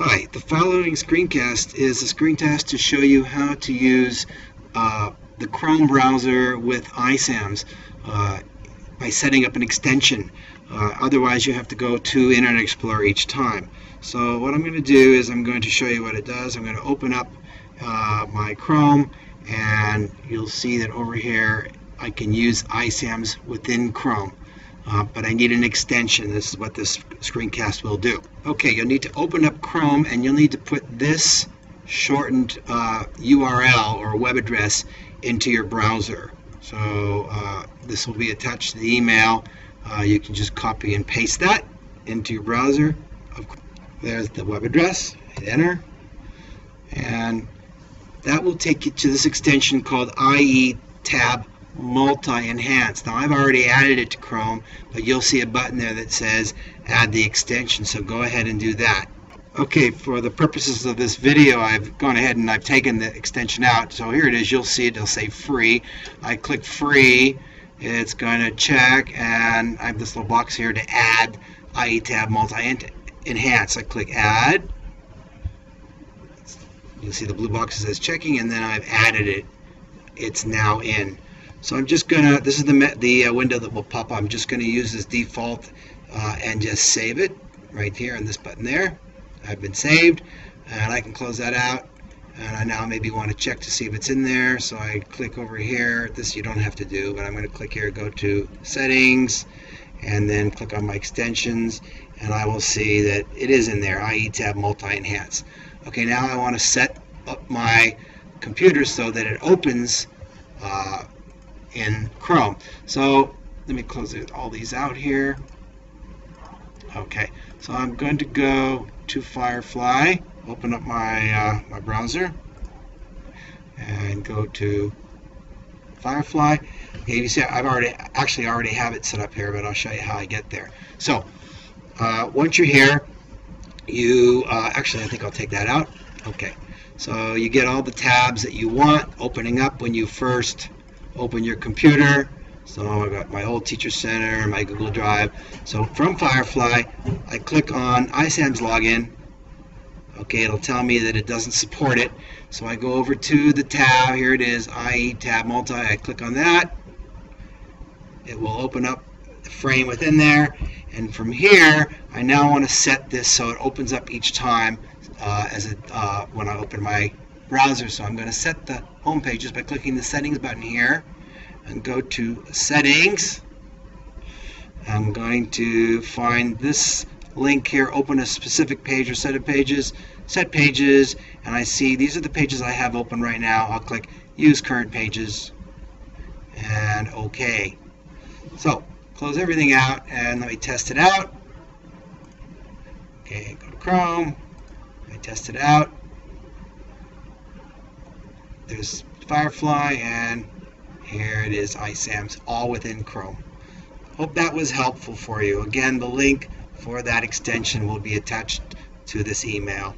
Hi, the following screencast is a screencast to show you how to use uh, the Chrome browser with iSAMS uh, by setting up an extension. Uh, otherwise, you have to go to Internet Explorer each time. So what I'm going to do is I'm going to show you what it does. I'm going to open up uh, my Chrome and you'll see that over here I can use iSAMS within Chrome. Uh, but I need an extension. This is what this screencast will do. Okay, you'll need to open up Chrome and you'll need to put this shortened uh, URL or web address into your browser. So uh, this will be attached to the email. Uh, you can just copy and paste that into your browser. There's the web address. Hit enter. And that will take you to this extension called IE Tab multi-enhance. Now I've already added it to Chrome, but you'll see a button there that says add the extension, so go ahead and do that. Okay, for the purposes of this video, I've gone ahead and I've taken the extension out. So here it is, you'll see it, it'll say free. I click free, it's going to check, and I have this little box here to add IE tab multi-enhance. I click add. You'll see the blue box says checking, and then I've added it. It's now in. So I'm just gonna, this is the, the uh, window that will pop up. I'm just gonna use this default uh, and just save it right here on this button there. I've been saved and I can close that out and I now maybe want to check to see if it's in there so I click over here this you don't have to do but I'm going to click here go to settings and then click on my extensions and I will see that it is in there IE tab multi-enhance okay now I want to set up my computer so that it opens uh, in Chrome. So let me close it, all these out here. Okay, so I'm going to go to Firefly, open up my, uh, my browser, and go to Firefly. Okay, you see I've already, actually already have it set up here, but I'll show you how I get there. So, uh, once you're here, you, uh, actually I think I'll take that out. Okay, so you get all the tabs that you want opening up when you first open your computer. So I got my old Teacher Center, my Google Drive. So from Firefly, I click on iSAMS login. Okay, it'll tell me that it doesn't support it. So I go over to the tab, here it is, IE tab multi, I click on that. It will open up the frame within there. And from here, I now want to set this so it opens up each time uh, as it, uh, when I open my browser. So I'm going to set the home pages by clicking the settings button here and go to settings. I'm going to find this link here, open a specific page or set of pages, set pages, and I see these are the pages I have open right now. I'll click use current pages and OK. So close everything out and let me test it out. Okay, go to Chrome. I test it out there's Firefly, and here it is, iSAMS, all within Chrome. Hope that was helpful for you. Again, the link for that extension will be attached to this email.